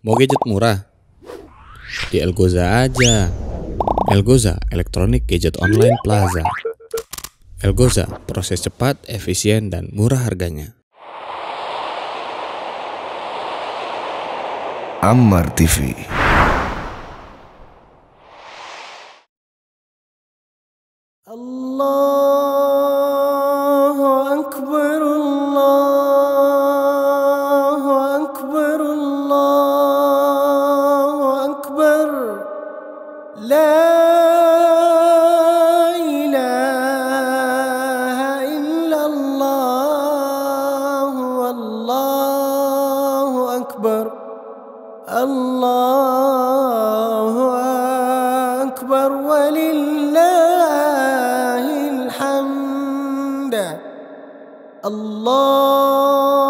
Mau gadget murah? Di Elgoza aja. Elgoza, elektronik Gadget Online Plaza. Elgoza, proses cepat, efisien, dan murah harganya. Ammar TV Allah لا إله إلا الله والله أكبر الله أكبر ولله الحمد الله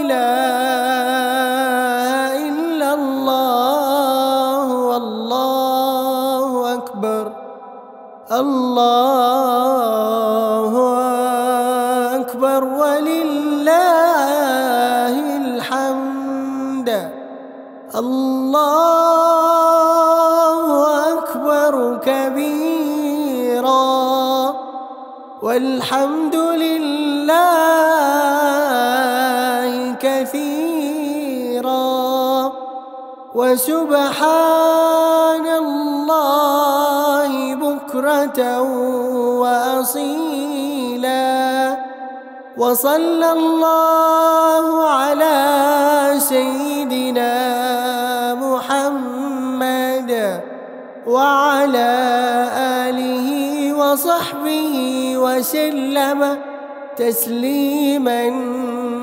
إله إلا الله والله أكبر الله أكبر ولله الحمد الله أكبر كبيرا والحمد لله كثيرا. وسبحان الله بكرة وأصيلا. وصلى الله على سيدنا محمد وعلى آله وصحبه وسلم تسليما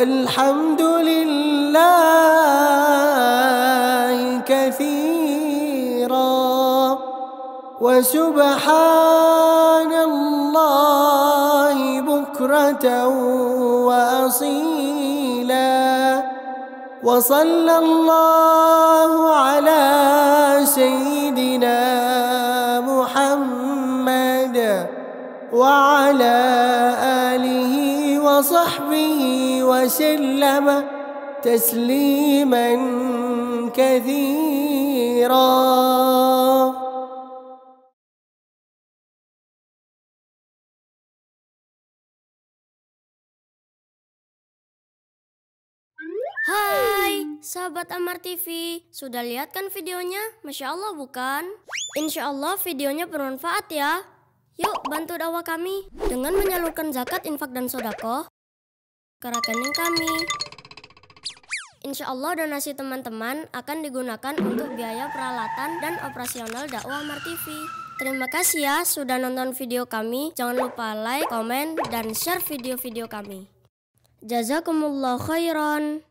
والحمد لله كثيرا وسبحان الله بكرة وأصيلا وصلى الله على سيدنا محمد وعلى وصحبه وسلم تسليما كثيرا Hai, sahabat Amar TV. Sudah lihat kan videonya? Masya Allah bukan? Insya Allah videonya bermanfaat ya. Yuk bantu dakwah kami dengan menyalurkan zakat, infak, dan sodako ke rekening kami. Insya Allah donasi teman-teman akan digunakan untuk biaya peralatan dan operasional dakwah Amar TV. Terima kasih ya sudah nonton video kami. Jangan lupa like, komen, dan share video-video kami. Jazakumullah khairan.